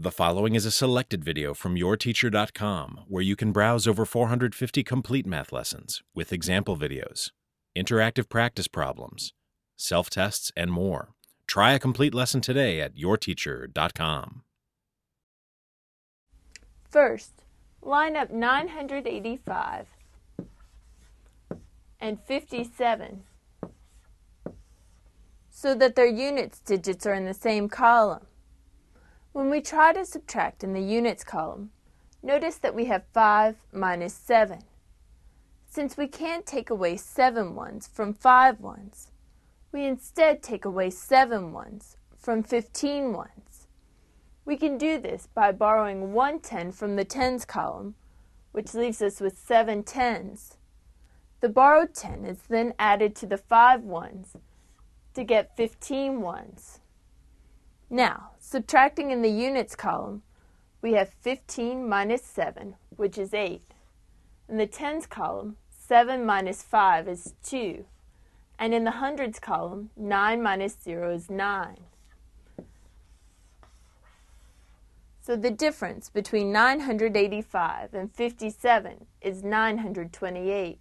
The following is a selected video from yourteacher.com where you can browse over 450 complete math lessons with example videos, interactive practice problems, self tests, and more. Try a complete lesson today at yourteacher.com. First, line up 985 and 57 so that their units digits are in the same column. When we try to subtract in the units column, notice that we have 5 minus 7. Since we can't take away 7 ones from 5 ones, we instead take away 7 ones from 15 ones. We can do this by borrowing one 10 from the tens column, which leaves us with 7 tens. The borrowed 10 is then added to the 5 ones to get 15 ones. Now, subtracting in the units column, we have 15 minus 7, which is 8. In the tens column, 7 minus 5 is 2. And in the hundreds column, 9 minus 0 is 9. So the difference between 985 and 57 is 928.